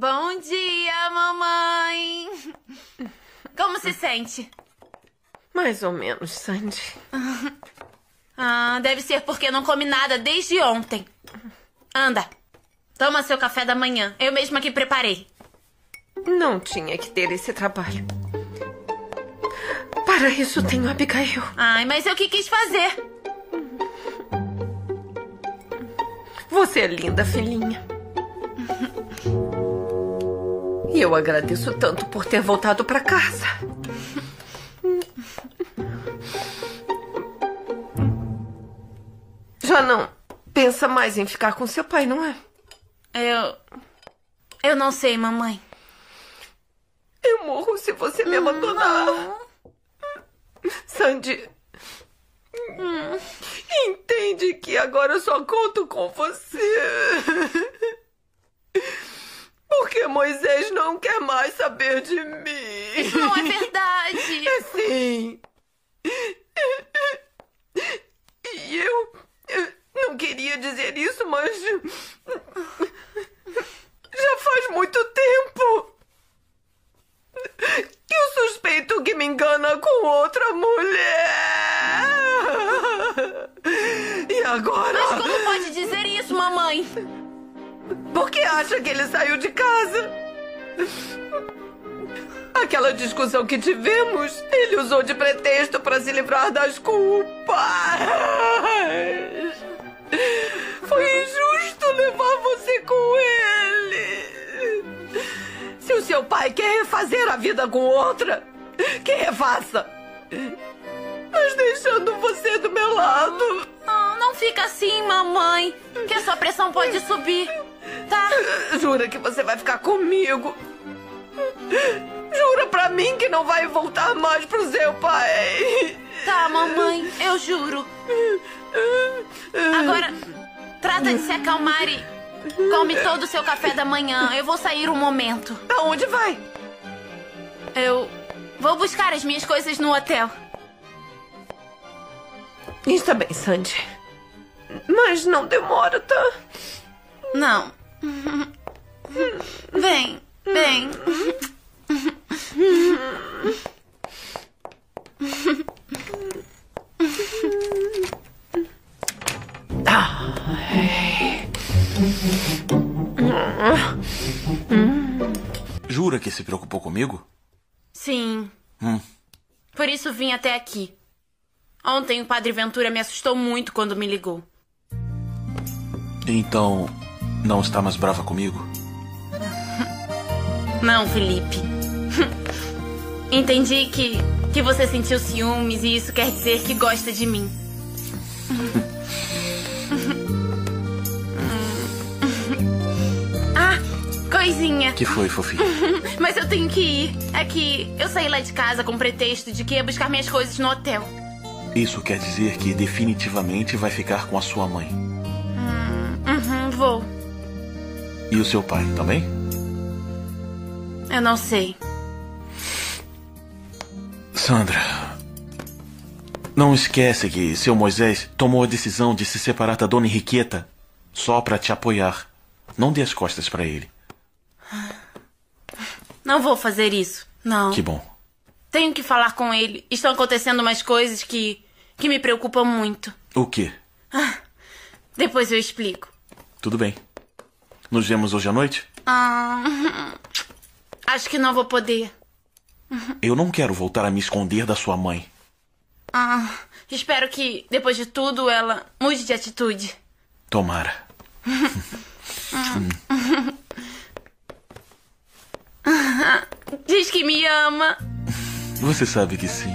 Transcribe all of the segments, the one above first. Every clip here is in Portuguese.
Bom dia, mamãe. Como se sente? Mais ou menos, Sandy. Ah, deve ser porque não come nada desde ontem. Anda, toma seu café da manhã. Eu mesma que preparei. Não tinha que ter esse trabalho. Para isso tenho a Abigail. Ai, mas eu que quis fazer. Você é linda, filhinha. Eu agradeço tanto por ter voltado para casa. Já não pensa mais em ficar com seu pai, não é? Eu. Eu não sei, mamãe. Eu morro se você me abandonar. Sandy. Entende que agora eu só conto com você. Porque Moisés não quer mais saber de mim. Não é verdade. É sim. E eu, eu não queria dizer isso, mas. Já faz muito tempo que eu suspeito que me engana com outra mulher. E agora? Mas como pode dizer isso, mamãe? Por que acha que ele saiu de casa? Aquela discussão que tivemos, ele usou de pretexto para se livrar das culpas. Foi injusto levar você com ele. Se o seu pai quer refazer a vida com outra, que refaça. Mas deixando você do meu lado. Oh, não fica assim, mamãe. Que a sua pressão pode subir. Tá? Jura que você vai ficar comigo? Jura pra mim que não vai voltar mais pro seu pai? Tá, mamãe, eu juro. Agora, trata de se acalmar e come todo o seu café da manhã. Eu vou sair um momento. Aonde vai? Eu vou buscar as minhas coisas no hotel. Está bem, Sandy. Mas não demora, tá? Não. Vem, vem. Jura que se preocupou comigo? Sim. Hum. Por isso vim até aqui. Ontem o Padre Ventura me assustou muito quando me ligou. Então, não está mais brava comigo? Não, Felipe. Entendi que, que você sentiu ciúmes e isso quer dizer que gosta de mim. ah, coisinha. Que foi, fofinho? Mas eu tenho que ir. É que eu saí lá de casa com pretexto de que ia buscar minhas coisas no hotel. Isso quer dizer que definitivamente vai ficar com a sua mãe. E o seu pai também? Eu não sei. Sandra. Não esquece que seu Moisés tomou a decisão de se separar da dona Henriqueta só para te apoiar. Não dê as costas para ele. Não vou fazer isso. Não. Que bom. Tenho que falar com ele. Estão acontecendo umas coisas que. que me preocupam muito. O quê? Depois eu explico. Tudo bem. Nos vemos hoje à noite? Ah, acho que não vou poder. Eu não quero voltar a me esconder da sua mãe. Ah, espero que, depois de tudo, ela mude de atitude. Tomara. Diz que me ama. Você sabe que sim.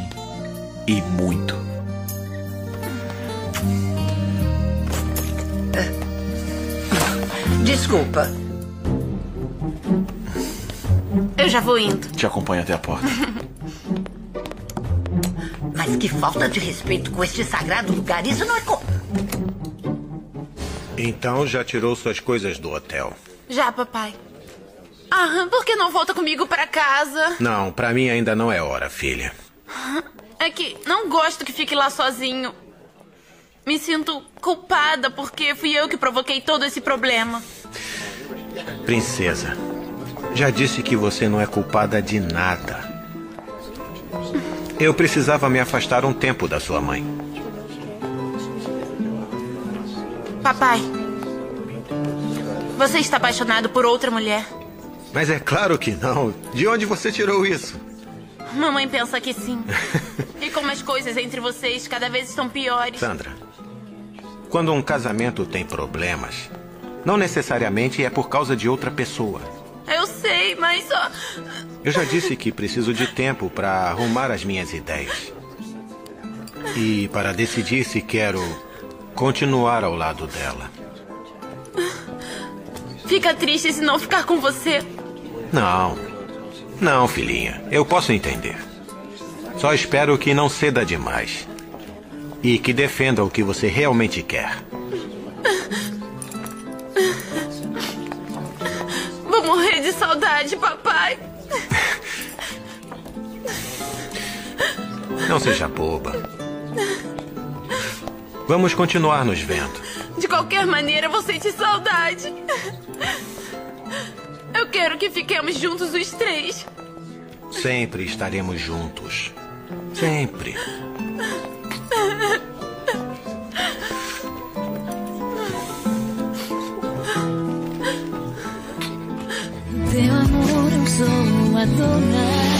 E muito. Desculpa. Eu já vou indo. Te acompanho até a porta. Mas que falta de respeito com este sagrado lugar. Isso não é co... Então já tirou suas coisas do hotel. Já, papai. Ah, por que não volta comigo para casa? Não, pra mim ainda não é hora, filha. É que não gosto que fique lá sozinho. Me sinto culpada porque fui eu que provoquei todo esse problema. Princesa, Já disse que você não é culpada de nada. Eu precisava me afastar um tempo da sua mãe. Papai, você está apaixonado por outra mulher? Mas é claro que não. De onde você tirou isso? Mamãe pensa que sim. e como as coisas entre vocês cada vez estão piores. Sandra, quando um casamento tem problemas, não necessariamente é por causa de outra pessoa. Eu sei, mas. Eu já disse que preciso de tempo para arrumar as minhas ideias. E para decidir se quero continuar ao lado dela. Fica triste se não ficar com você. Não. Não, filhinha. Eu posso entender. Só espero que não ceda demais. E que defenda o que você realmente quer. Vou morrer de saudade, papai. Não seja boba. Vamos continuar nos vendo. De qualquer maneira, vou sentir saudade. Eu quero que fiquemos juntos os três. Sempre estaremos juntos. Sempre. asomadora.